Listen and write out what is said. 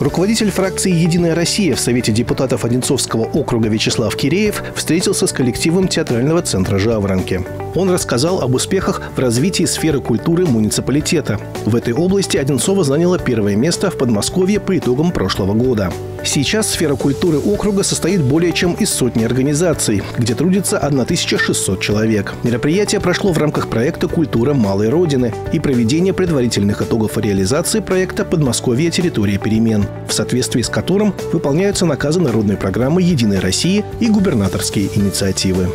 Руководитель фракции «Единая Россия» в Совете депутатов Одинцовского округа Вячеслав Киреев встретился с коллективом театрального центра «Жаворонки». Он рассказал об успехах в развитии сферы культуры муниципалитета. В этой области Одинцово заняло первое место в Подмосковье по итогам прошлого года. Сейчас сфера культуры округа состоит более чем из сотни организаций, где трудится 1600 человек. Мероприятие прошло в рамках проекта «Культура малой Родины» и проведения предварительных итогов реализации проекта «Подмосковье. Территория перемен», в соответствии с которым выполняются наказы народной программы «Единой России» и губернаторские инициативы.